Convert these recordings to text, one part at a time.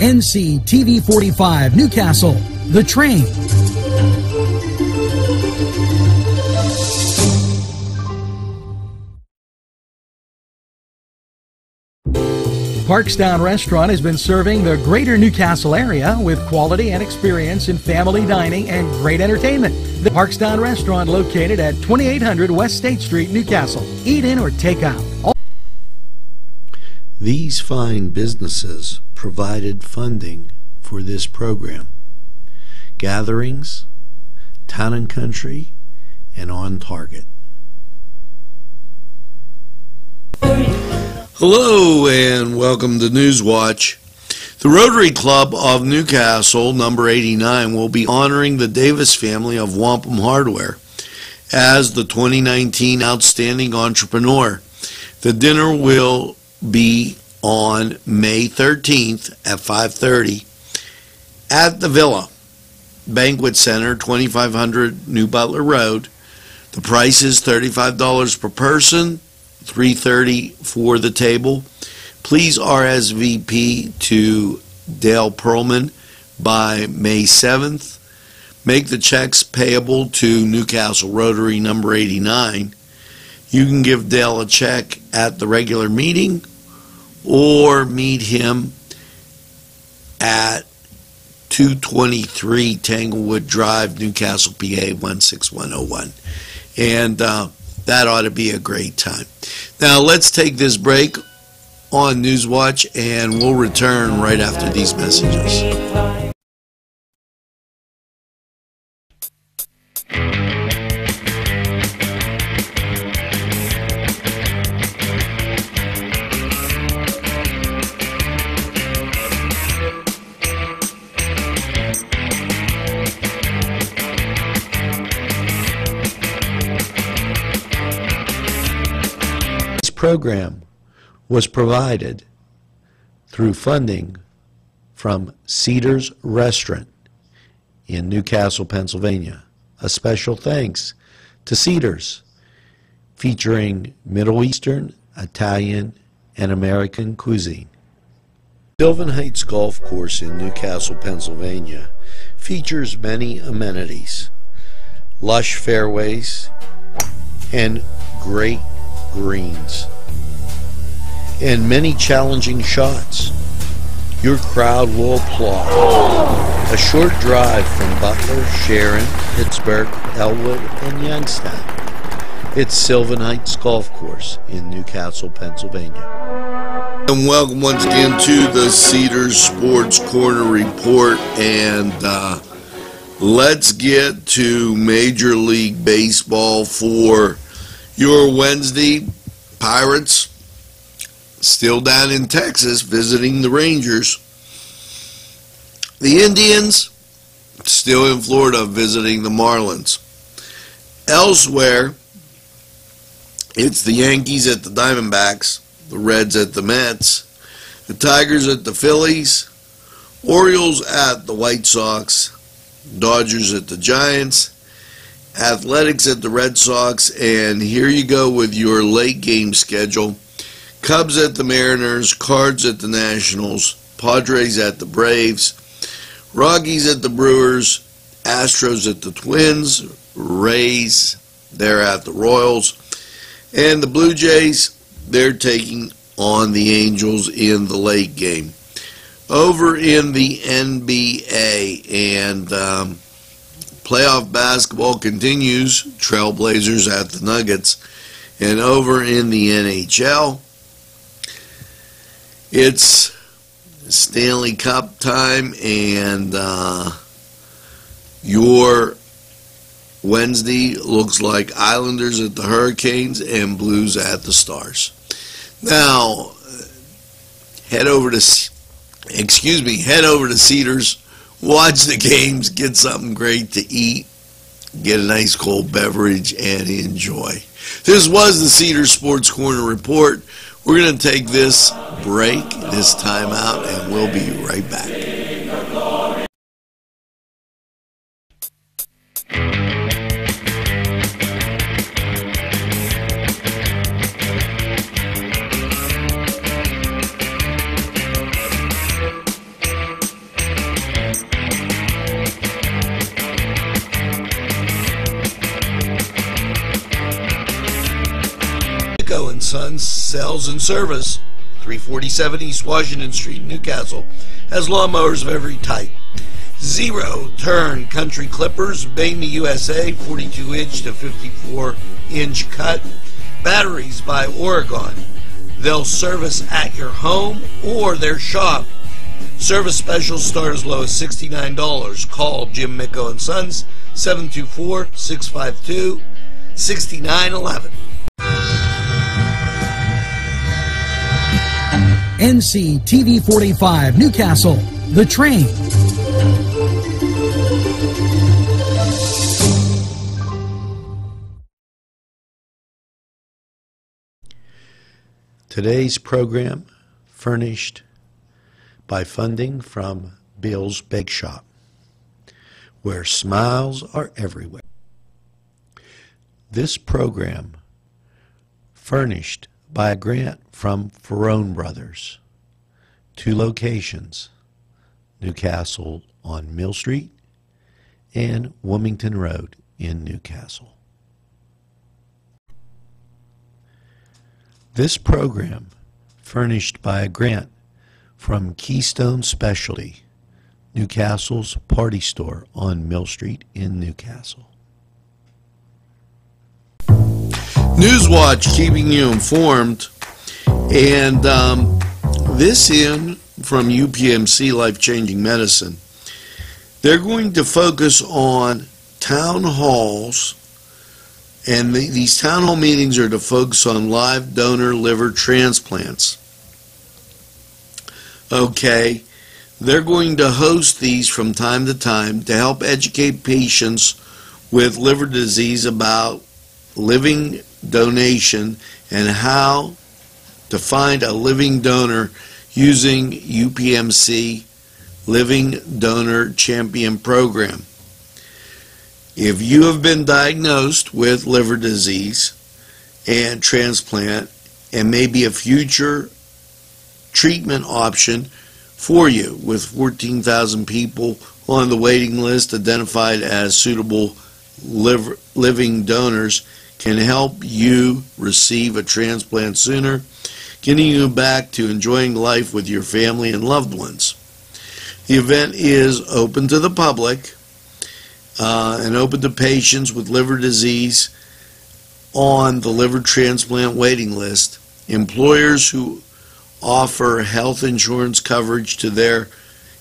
NC TV 45 Newcastle, The Train. Parkstown Restaurant has been serving the greater Newcastle area with quality and experience in family dining and great entertainment. The Parkstown Restaurant located at 2800 West State Street, Newcastle. Eat in or take out. These fine businesses provided funding for this program. Gatherings, Town and Country, and On Target. Hello and welcome to Newswatch. The Rotary Club of Newcastle, number 89, will be honoring the Davis family of Wampum Hardware as the 2019 Outstanding Entrepreneur. The dinner will be on May 13th at 5:30 at the Villa Banquet Center, 2500 New Butler Road. The price is $35 per person, 330 for the table. Please RSVP to Dale Perlman by May 7th. Make the checks payable to Newcastle Rotary number 89. You can give Dale a check at the regular meeting or meet him at 223 Tanglewood Drive, Newcastle, PA 16101. And uh, that ought to be a great time. Now, let's take this break on Newswatch and we'll return right after these messages. Program was provided through funding from Cedars Restaurant in Newcastle, Pennsylvania. A special thanks to Cedars, featuring Middle Eastern, Italian, and American cuisine. Sylvan Heights Golf Course in Newcastle, Pennsylvania features many amenities, lush fairways, and great greens, and many challenging shots. Your crowd will applaud. A short drive from Butler, Sharon, Pittsburgh, Ellwood, and Youngstown. It's Sylvan Heights Golf Course in Newcastle, Pennsylvania. And welcome once again to the Cedars Sports Corner Report. And uh, let's get to Major League Baseball for your Wednesday. Pirates still down in Texas visiting the Rangers. The Indians still in Florida visiting the Marlins. Elsewhere, it's the Yankees at the Diamondbacks, the Reds at the Mets, the Tigers at the Phillies, Orioles at the White Sox, Dodgers at the Giants, Athletics at the Red Sox, and here you go with your late game schedule. Cubs at the Mariners, Cards at the Nationals, Padres at the Braves, Rockies at the Brewers, Astros at the Twins, Rays, they're at the Royals, and the Blue Jays, they're taking on the Angels in the late game. Over in the NBA, and um, playoff basketball continues, Trailblazers at the Nuggets, and over in the NHL, it's Stanley Cup time, and uh, your Wednesday looks like Islanders at the Hurricanes and Blues at the Stars. Now, head over to, excuse me, head over to Cedars, watch the games, get something great to eat, get a nice cold beverage, and enjoy. This was the Cedar Sports Corner Report. We're going to take this break, this time out, and we'll be right back. Sales and Service, 347 East Washington Street, Newcastle, has lawnmowers of every type. Zero turn country clippers, Bama USA, 42 inch to 54 inch cut. Batteries by Oregon. They'll service at your home or their shop. Service specials start as low as $69. Call Jim Micko and Sons 724 652 6911. NC TV 45 Newcastle, The Train. Today's program furnished by funding from Bill's Bake Shop, where smiles are everywhere. This program furnished by a grant from Ferrone Brothers, two locations, Newcastle on Mill Street and Wilmington Road in Newcastle. This program furnished by a grant from Keystone Specialty, Newcastle's party store on Mill Street in Newcastle. Newswatch keeping you informed. And um, this in from UPMC Life Changing Medicine. They're going to focus on town halls, and the, these town hall meetings are to focus on live donor liver transplants. Okay, they're going to host these from time to time to help educate patients with liver disease about living donation and how to find a living donor using UPMC Living Donor Champion Program. If you have been diagnosed with liver disease and transplant and may be a future treatment option for you with 14,000 people on the waiting list identified as suitable liver, living donors can help you receive a transplant sooner, getting you back to enjoying life with your family and loved ones. The event is open to the public uh, and open to patients with liver disease on the liver transplant waiting list. Employers who offer health insurance coverage to their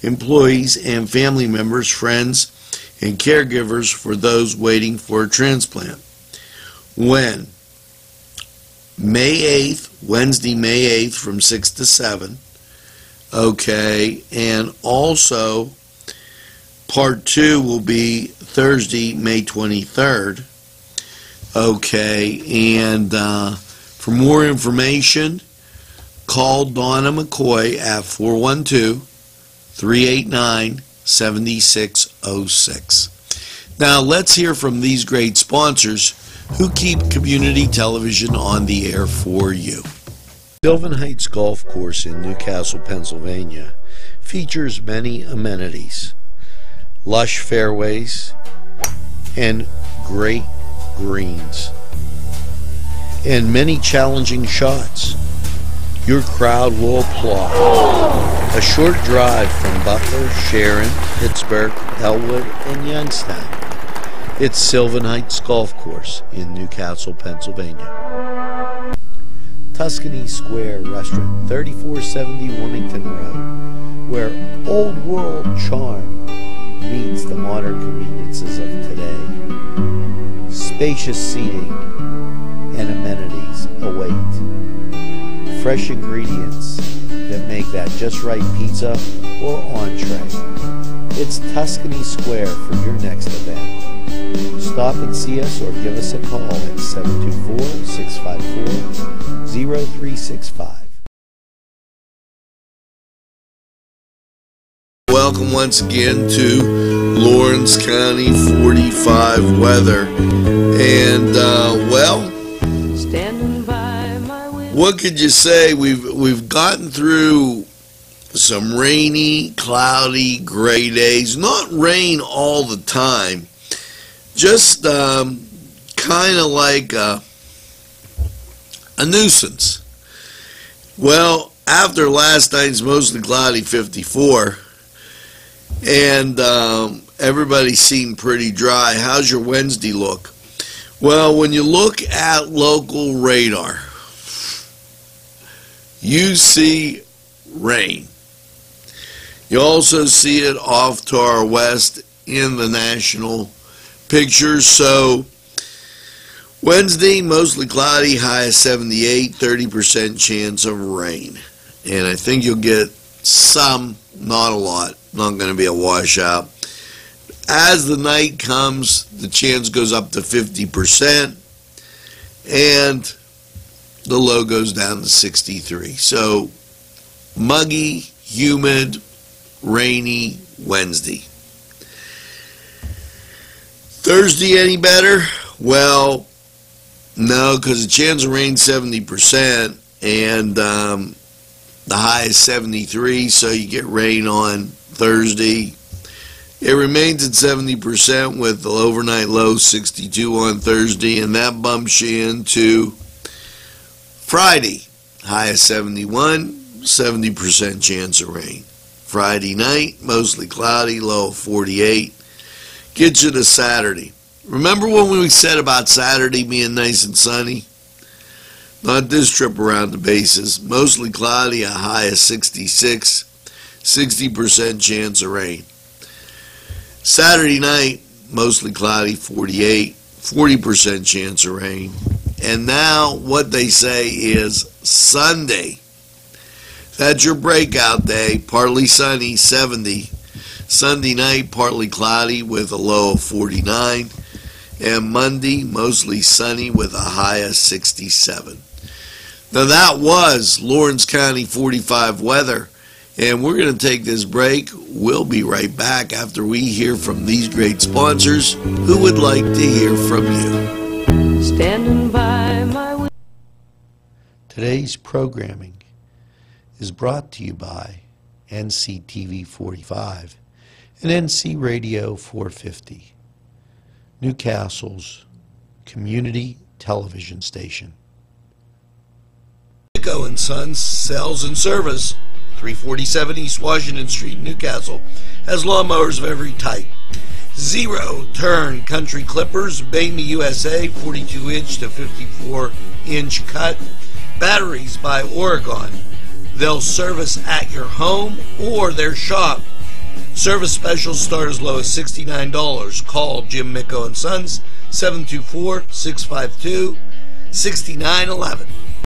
employees and family members, friends, and caregivers for those waiting for a transplant when May 8th, Wednesday, May 8th from 6 to 7. Okay, and also part two will be Thursday, May 23rd. Okay, and uh, for more information, call Donna McCoy at 412 389 7606. Now, let's hear from these great sponsors who keep community television on the air for you. Sylvan Heights Golf Course in Newcastle, Pennsylvania features many amenities, lush fairways, and great greens, and many challenging shots. Your crowd will applaud. A short drive from Butler, Sharon, Pittsburgh, Ellwood, and Youngstown. It's Sylvan Heights Golf Course in Newcastle, Pennsylvania. Tuscany Square Restaurant, 3470 Wilmington Road, where old world charm meets the modern conveniences of today. Spacious seating and amenities await. Fresh ingredients that make that just right pizza or entree. It's Tuscany Square for your next event. Stop and see us or give us a call at 724 654 0365. Welcome once again to Lawrence County 45 weather. And, uh, well, what could you say? We've, we've gotten through some rainy, cloudy, gray days. Not rain all the time, just um, kind of like a, a nuisance. Well, after last night's mostly cloudy 54, and um, everybody seemed pretty dry, how's your Wednesday look? Well, when you look at local radar, you see rain. You also see it off to our west in the national picture. So Wednesday, mostly cloudy, high of 78, 30% chance of rain. And I think you'll get some, not a lot, not going to be a washout. As the night comes, the chance goes up to 50%, and the low goes down to 63. So muggy, humid, rainy Wednesday. Thursday, any better? Well, no, because the chance of rain 70%, and um, the high is 73, so you get rain on Thursday. It remains at 70% with the overnight low 62 on Thursday, and that bumps you into Friday. High of 71, 70% chance of rain. Friday night, mostly cloudy, low of 48. Gets you to Saturday. Remember when we said about Saturday being nice and sunny? Not this trip around the bases. Mostly cloudy, a high of 66, 60% chance of rain. Saturday night, mostly cloudy, 48, 40% chance of rain. And now what they say is Sunday. That's your breakout day. Partly sunny, 70. Sunday night, partly cloudy with a low of 49. And Monday, mostly sunny with a high of 67. Now that was Lawrence County 45 weather. And we're going to take this break. We'll be right back after we hear from these great sponsors who would like to hear from you. Standing by my Today's programming is brought to you by NCTV 45 and NC Radio 450, Newcastle's community television station. Nico and Sons Sales and Service, 347 East Washington Street, Newcastle, has lawnmowers of every type. Zero turn country clippers, Bamey USA, 42 inch to 54 inch cut. Batteries by Oregon. They'll service at your home or their shop. Service specials start as low as $69. Call Jim Micko and Sons 724 652 6911.